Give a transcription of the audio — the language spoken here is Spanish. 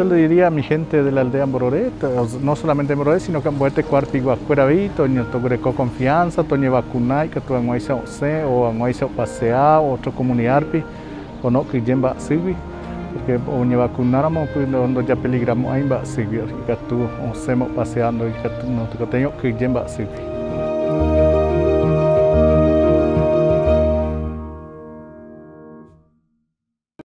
Yo le diría a mi gente de la aldea Mororé, no solamente Mororé, sino que en Boete Cuarpi Guacueraví, Toño Togreco Confianza, Toño Vacunay, que tu en Moisa Ose, o en Moisa Pasea, otro comunidad, o no, que Yemba Sibi, porque Oña Vacunáramos, pues donde ya peligramos ahí, va Sibi, que tu, o paseando, y que tu no te tengo que Yemba Sibi.